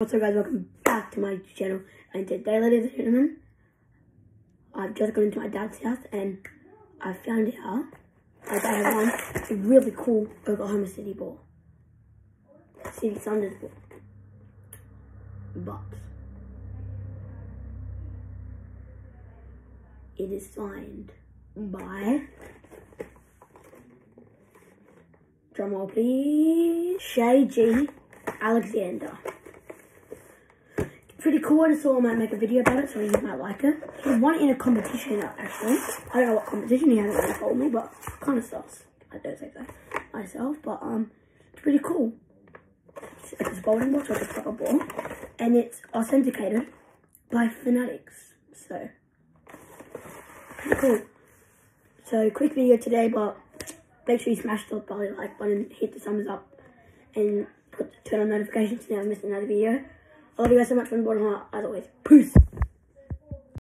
What's up guys, welcome back to my channel. And today, ladies and gentlemen, I've just gone into my dad's house and I found out my dad has won a really cool Oklahoma City ball. City Thunders ball. But it is signed by drumroll please, Shai G. Alexander pretty cool. I just thought I might make a video about it so you might like it. He won in a competition actually. I don't know what competition he hasn't really told me, but kind of stuff. I don't think so myself, but um, it's pretty cool. It's, it's a bowling ball, so it's a proper ball, and it's authenticated by Fanatics. So pretty cool. So quick video today, but make sure you smash the like button, hit the thumbs up, and put turn on notifications to never miss another video. Love you guys so much from the bottom heart, as always. Peace.